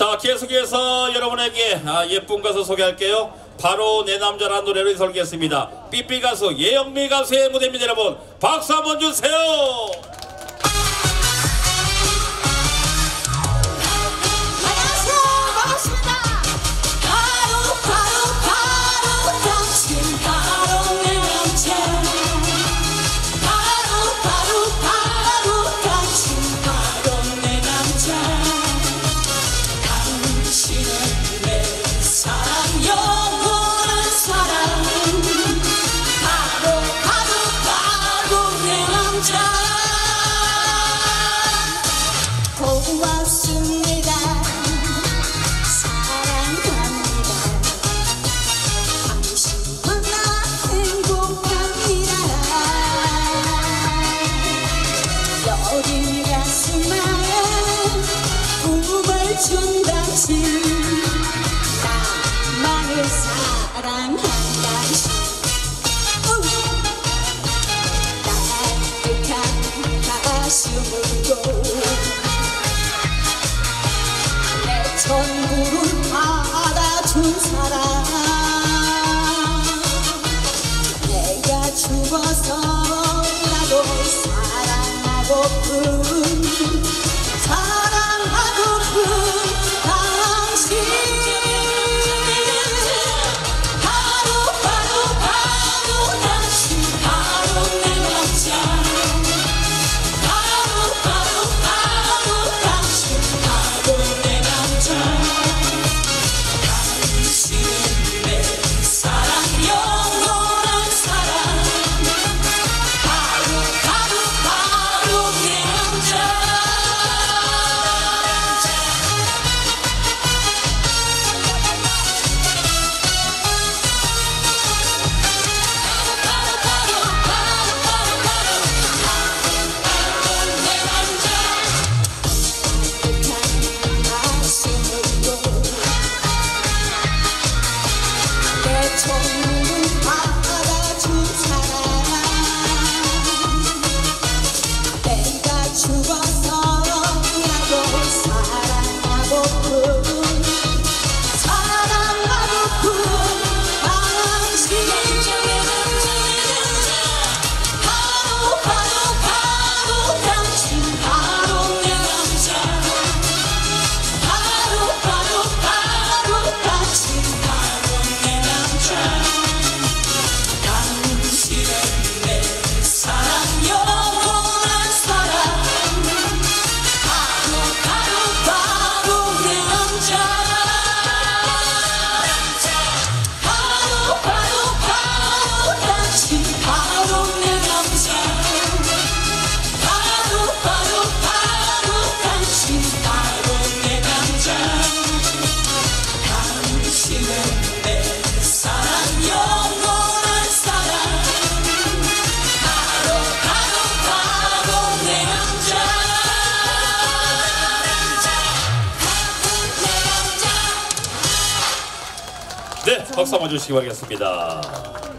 자 계속해서 여러분에게 아, 예쁜 가수 소개할게요. 바로 내 남자라는 노래를 설계했습니다. 삐삐 가수 예영미 가수의 무대입니다 여러분. 박수 한번 주세요. 준 당신 나만을 사랑한 당신 따뜻한 가슴으로 내 전부를 받아준 사람. 내가 죽어서 나도 사랑하고 박수 한번 주시기 바라겠습니다.